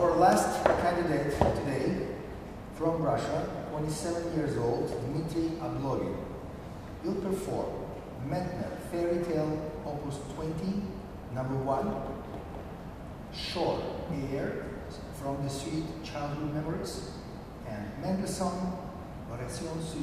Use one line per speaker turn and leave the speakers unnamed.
our last candidate today from Russia, 27 years old, Dmitry Ablogin, will perform Medtner Fairy Tale Opus 20, number one, Shor Air from the Sweet Childhood Memories, and Mendelssohn Variation sur